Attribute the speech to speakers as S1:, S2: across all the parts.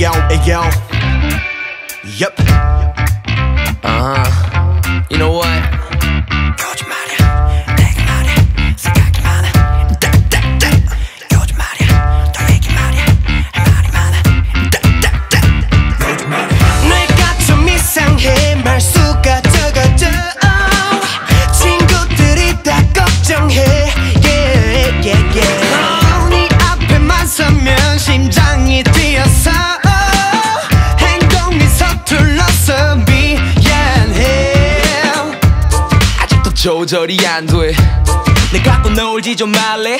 S1: yo, yo. Yep.
S2: Uh huh. You know what? 조절이 안 돼.
S1: 내 갖고 놀지 좀 말래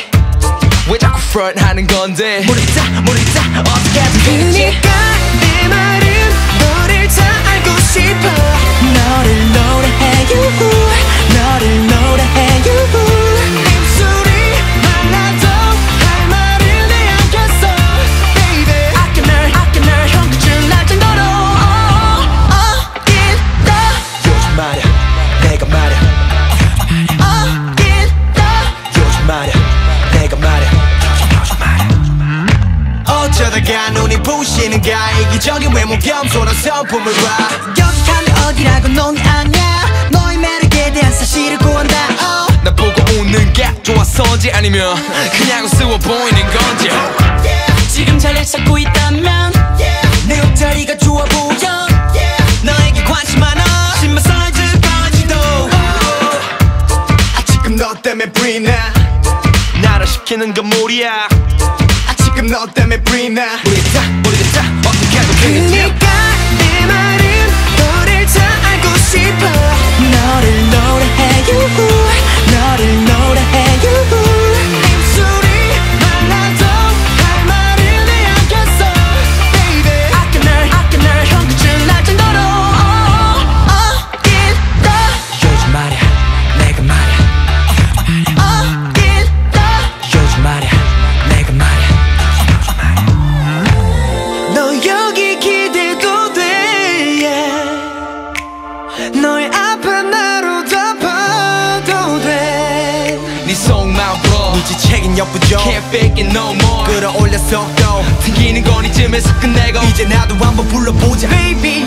S2: 왜 자꾸 front 하는 건데?
S1: 모르겠다 모르겠다 어쩌다가 눈이 부시는가 이기적인 외모 겸손한 성품을 봐. 가면 어디라고 넌 아냐? 너의 매력에 대한 사실을 구한다. oh.
S2: 나 보고 웃는 게 좋아서지 아니면 그냥 우스워 보이는 건지?
S1: 지금 자리를 찾고 있다면 내 옷자리가 좋아 보여. 너에게 관심 많아. 신발 사이즈까지도. 아 지금 너 때문에 브이나
S2: 나를 시키는 건 무리야.
S1: 아 지금 너 때문에 브이 너의 앞에 나로 덮어도
S2: 돼네 속마음 풀어.
S1: 눈치채긴 역부족
S2: Can't fake it no more.
S1: 끌어올렸어 또
S2: 튕기는 건 이쯤에서 끝내고.
S1: 이제 나도 한번 불러보자 Baby